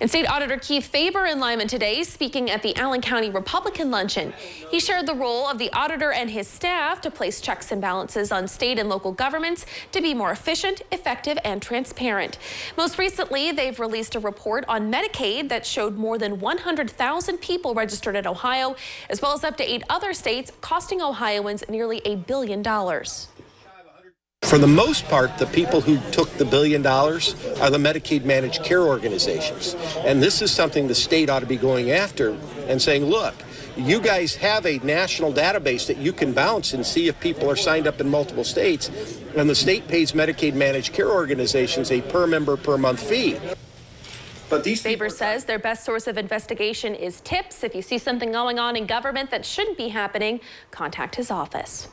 And State Auditor Keith Faber in Lima today speaking at the Allen County Republican Luncheon. He shared the role of the auditor and his staff to place checks and balances on state and local governments to be more efficient, effective, and transparent. Most recently, they've released a report on Medicaid that showed more than 100,000 people registered in Ohio, as well as up to eight other states, costing Ohioans nearly a billion dollars. For the most part, the people who took the billion dollars are the Medicaid managed care organizations. And this is something the state ought to be going after and saying, look, you guys have a national database that you can bounce and see if people are signed up in multiple states. And the state pays Medicaid managed care organizations a per member per month fee. But these Faber says their best source of investigation is tips. If you see something going on in government that shouldn't be happening, contact his office.